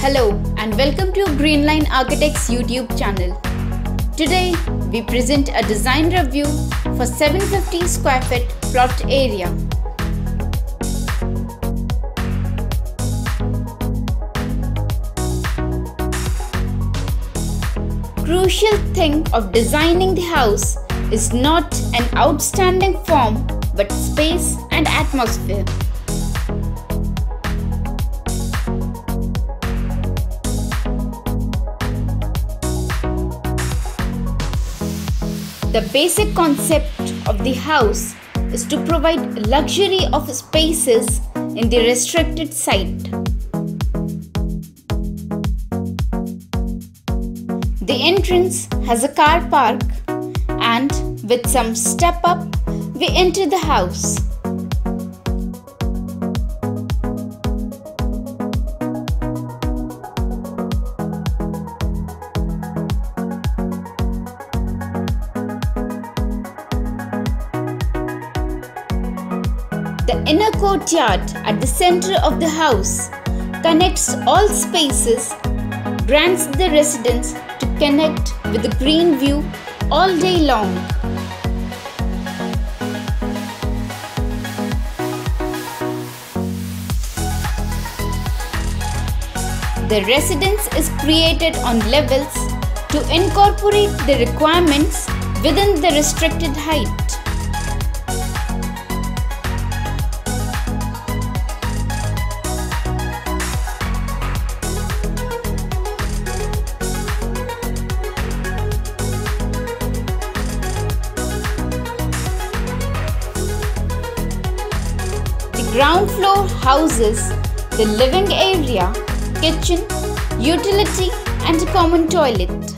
Hello and welcome to Greenline Architects YouTube channel. Today we present a design review for 750 square feet plot area. Crucial thing of designing the house is not an outstanding form but space and atmosphere. The basic concept of the house is to provide luxury of spaces in the restricted site. The entrance has a car park and with some step up we enter the house. Inner courtyard at the center of the house connects all spaces, grants the residents to connect with the green view all day long. The residence is created on levels to incorporate the requirements within the restricted height. Ground floor houses the living area, kitchen, utility and common toilet.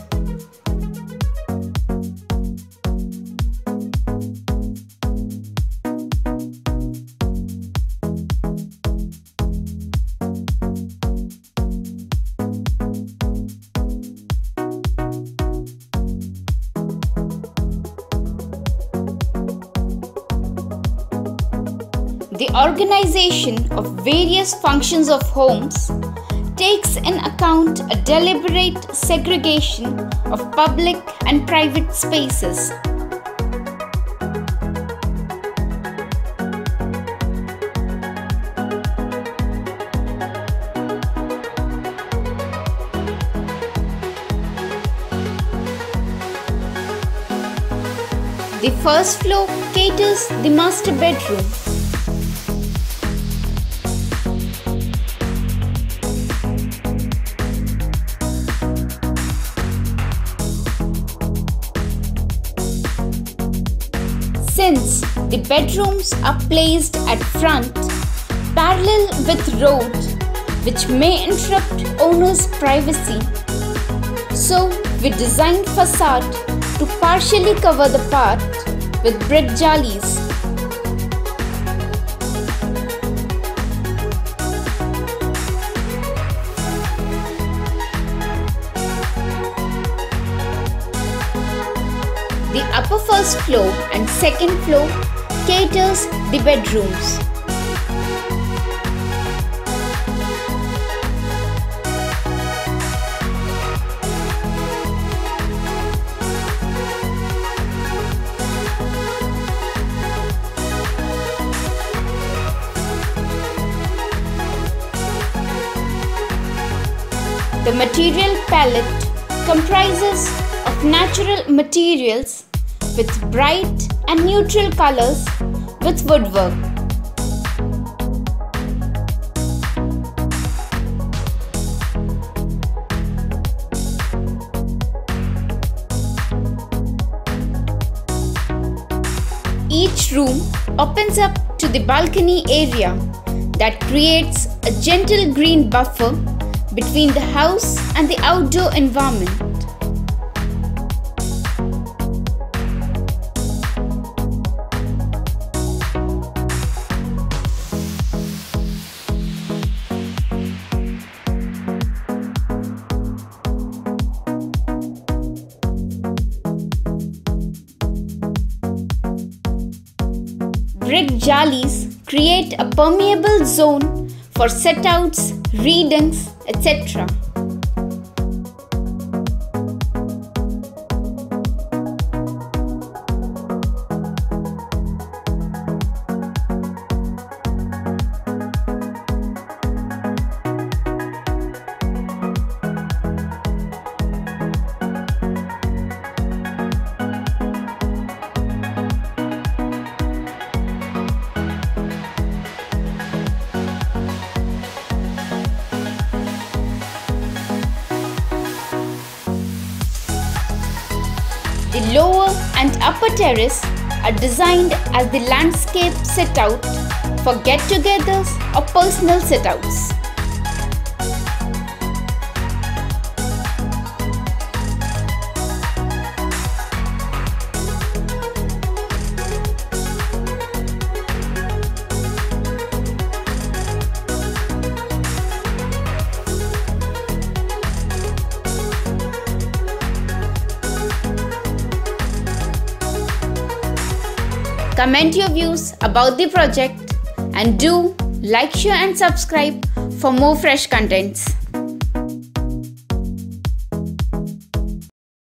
The organization of various functions of homes takes in account a deliberate segregation of public and private spaces. The first floor caters the master bedroom Since the bedrooms are placed at front parallel with road which may interrupt owner's privacy. So we designed facade to partially cover the part with brick jalis. The upper first floor and second floor caters the bedrooms. The material palette comprises of natural materials with bright and neutral colors with woodwork. Each room opens up to the balcony area that creates a gentle green buffer between the house and the outdoor environment. Brick jalis create a permeable zone for sit-outs readings, etc. The lower and upper terrace are designed as the landscape set out for get-togethers or personal sit-outs. Comment your views about the project and do like, share and subscribe for more fresh contents.